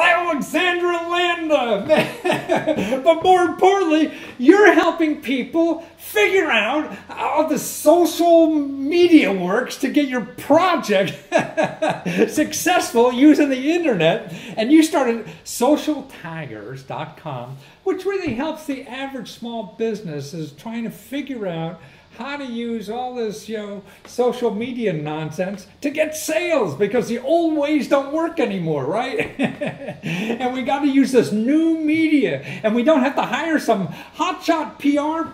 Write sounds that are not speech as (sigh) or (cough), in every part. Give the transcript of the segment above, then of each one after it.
Alexander Landa. (laughs) but more importantly, you're helping people figure out how the social media works to get your project (laughs) successful using the internet. And you started socialtigers.com, which really helps the average small business is trying to figure out how to use all this, you know, social media nonsense to get sales because the old ways don't work anymore, right? (laughs) and we got to use this new media, and we don't have to hire some hotshot PR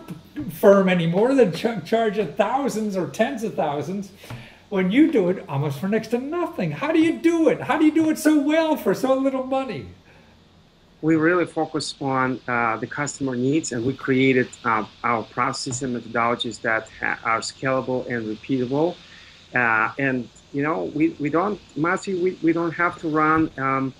firm anymore that ch- charges thousands or tens of thousands. When you do it almost for next to nothing. How do you do it? How do you do it so well for so little money? We really focus on uh, the customer needs and we created uh, our processes and methodologies that ha- are scalable and repeatable. Uh, and, you know, we, we don't, Matthew, we, we don't have to run um,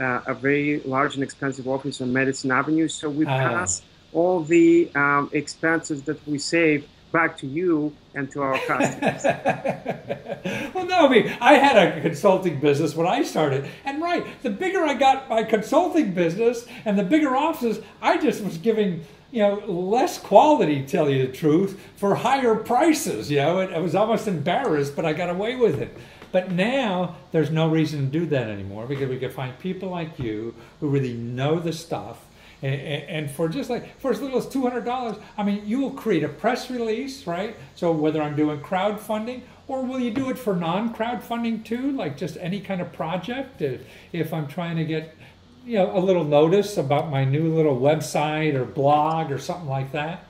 uh, a very large and expensive office on Madison Avenue. So we Ah. pass all the um, expenses that we save back to you and to our customers. (laughs) well, no, I mean, I had a consulting business when I started, and right, the bigger I got my consulting business and the bigger offices, I just was giving you know less quality, tell you the truth, for higher prices. You know, and I was almost embarrassed, but I got away with it. But now there's no reason to do that anymore because we can find people like you who really know the stuff and, and for just like for as little as two hundred dollars, I mean, you will create a press release, right? So whether I'm doing crowdfunding or will you do it for non-crowdfunding too, like just any kind of project? If, if I'm trying to get, you know, a little notice about my new little website or blog or something like that.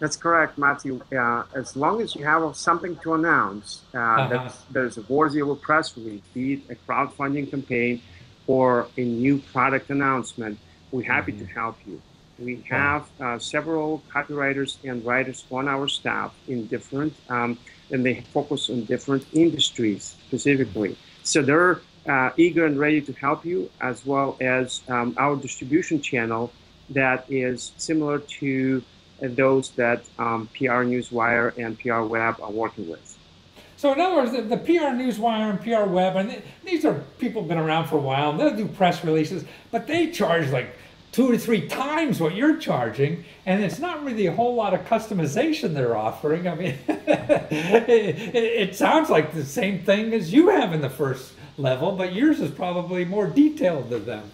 That's correct, Matthew. Uh, as long as you have something to announce, uh, Uh-huh. that there's a worthy of press release, be it a crowdfunding campaign or a new product announcement, we're happy to help you. We have uh, several copywriters and writers on our staff in different, um, and they focus on different industries specifically. So they're uh, eager and ready to help you, as well as um, our distribution channel that is similar to those that um, PR Newswire and PR Web are working with. So in other words, the, the PR Newswire and PR Web, and th- these are people been around for a while. And they'll do press releases, but they charge like two to three times what you're charging, and it's not really a whole lot of customization they're offering. I mean, (laughs) it, it, sounds like the same thing as you have in the first level, but yours is probably more detailed than them.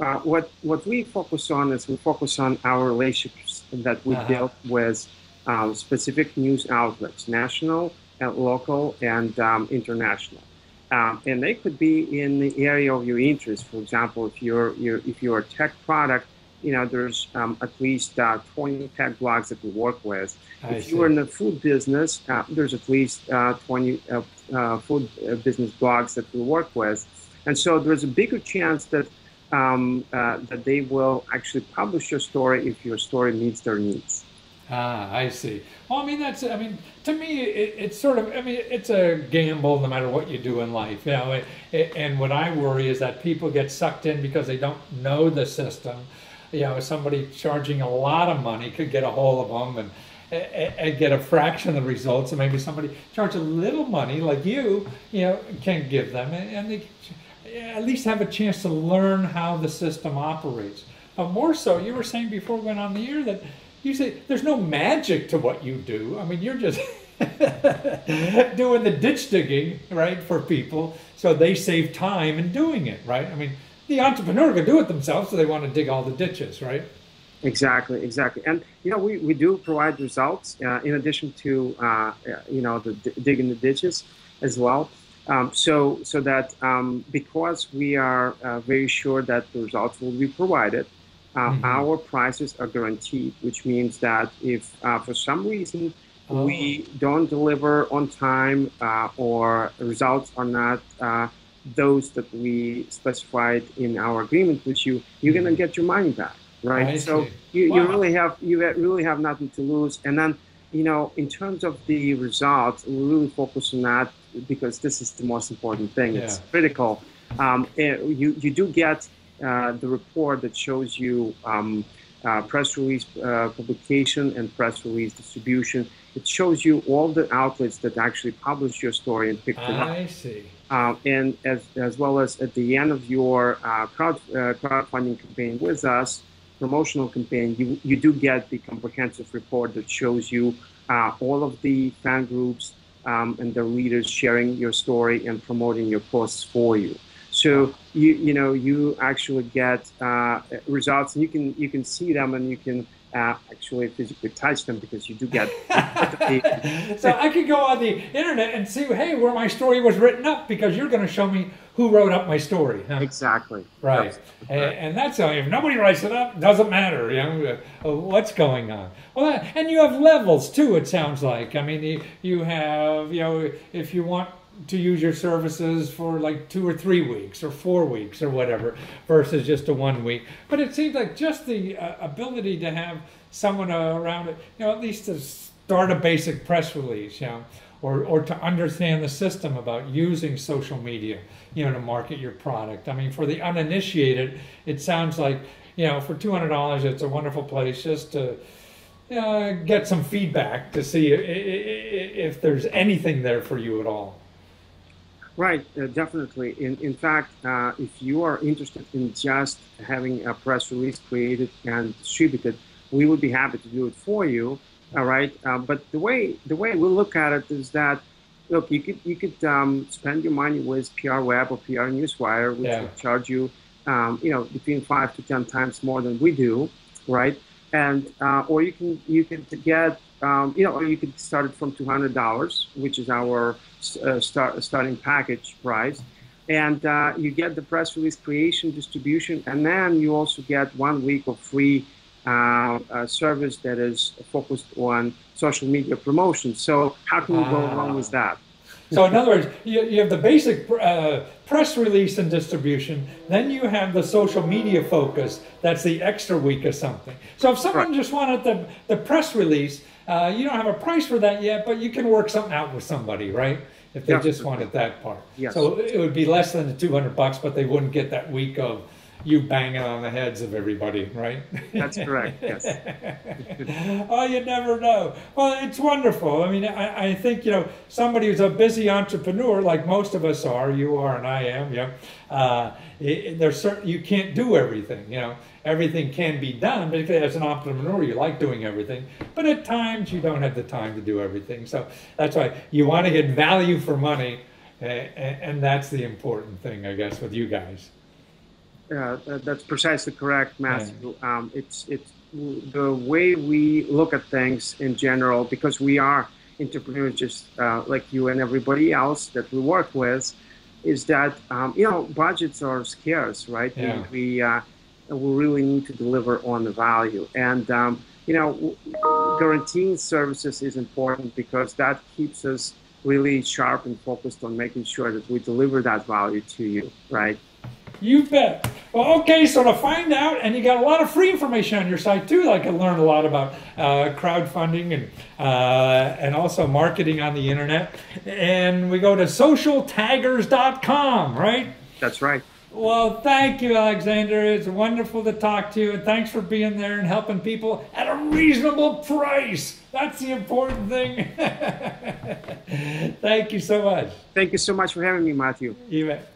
Uh, what what we focus on is we focus on our relationships that we Uh-huh. built with um, specific news outlets, national, and local, and um, international. Um, and they could be in the area of your interest. For example, if you're, you're if you're a tech product, you know there's um, at least uh, 20 tech blogs that we work with. I if see. you're in the food business, uh, there's at least uh, 20 uh, uh, food uh, business blogs that we work with, and so there's a bigger chance that um, uh, that they will actually publish your story if your story meets their needs. Ah, I see. Well, I mean, that's, I mean, to me, it, it's sort of, I mean, it's a gamble no matter what you do in life, you know. It, it, and what I worry is that people get sucked in because they don't know the system. You know, somebody charging a lot of money could get a hold of them and, and, get a fraction of the results, and maybe somebody charge a little money like you, you know, can give them, and, and they at least have a chance to learn how the system operates. But more so, you were saying before we went on the air that you say there's no magic to what you do. I mean, you're just (laughs) doing the ditch digging, right, for people so they save time in doing it, right? I mean, the entrepreneur can do it themselves, so they want to dig all the ditches, right? Exactly, exactly. And you know, we, we do provide results uh, in addition to uh, you know the digging the ditches as well. Um, so so that um, because we are uh, very sure that the results will be provided, uh, Mhm. our prices are guaranteed, which means that if uh, for some reason Oh. we don't deliver on time uh, or results are not uh, those that we specified in our agreement with you, you're gonna get your money back, right? I so you, you really have you really have nothing to lose. And then you know, in terms of the results, we really focus on that because this is the most important thing. It's critical. Um, you you do get the report that shows you um, uh, press release uh, publication and press release distribution. It shows you all the outlets that actually published your story and picked it up. I see. uh, and as, as well as at the end of your uh, crowd, uh, crowdfunding campaign with us, promotional campaign, you, you do get the comprehensive report that shows you uh, all of the fan groups um, and the leaders sharing your story and promoting your posts for you. So you you know you actually get uh, results and you can you can see them and you can uh, actually physically touch them because you do get. (laughs) so I could go on the internet and see, hey, where my story was written up because you're going to show me who wrote up my story. Huh? Exactly. Right. That's, and, and, that's uh, if nobody writes it up, doesn't matter. You know uh, what's going on. Well, and you have levels too. It sounds like. I mean, you, you have you know if you want to use your services for like two or three weeks or four weeks or whatever versus just a one week. But it seems like just the uh, ability to have someone around it, you know, at least to start a basic press release, you know, or, or to understand the system about using social media, you know, to market your product. I mean, for the uninitiated, it sounds like, you know, for $200, it's a wonderful place just to, uh, get some feedback to see if, if there's anything there for you at all. Right, uh, definitely. In, in fact, uh, if you are interested in just having a press release created and distributed, we would be happy to do it for you. All right, uh, but the way the way we look at it is that look, you could you could um, spend your money with PR Web or PR Newswire, which yeah. will charge you, um, you know, between five to ten times more than we do, right? And uh, or you can you can get um, you know, or you could start it from two hundred dollars, which is our uh, start, starting package price, and uh, you get the press release creation, distribution, and then you also get one week of free uh, uh service that is focused on social media promotion. So how can you go wrong with that? So in other words, you, you have the basic uh, press release and distribution, then you have the social media focus. That's the extra week or something. So if someone right. just wanted the, the press release, uh, you don't have a price for that yet, but you can work something out with somebody, right? If they yeah. just wanted that part. Yes. So it would be less than the 200 bucks, but they wouldn't get that week of you banging on the heads of everybody, right? That's correct. (laughs) Yes. oh, you never know. Well, it's wonderful. I mean, I, I think you know somebody who's a busy entrepreneur, like most of us are. You are, and I am. Yeah. Uh, there's certain you can't do everything. You know, everything can be done, but as an entrepreneur, you like doing everything. But at times, you don't have the time to do everything. So that's why you want to get value for money, and that's the important thing, I guess, with you guys. Uh, that's precisely correct, Matthew. Um, it's it's the way we look at things in general because we are entrepreneurs, just uh, like you and everybody else that we work with, is that um, you know budgets are scarce, right? Yeah. We we, uh, we really need to deliver on the value, and um, you know guaranteeing services is important because that keeps us really sharp and focused on making sure that we deliver that value to you, right? You bet. Well, okay, so to find out, and you got a lot of free information on your site too. Like I can learn a lot about uh, crowdfunding and uh, and also marketing on the internet. And we go to socialtigers.com, right? That's right. Well, thank you, Alexander. It's wonderful to talk to you, and thanks for being there and helping people at a reasonable price. That's the important thing. (laughs) thank you so much. Thank you so much for having me, Matthew. You bet.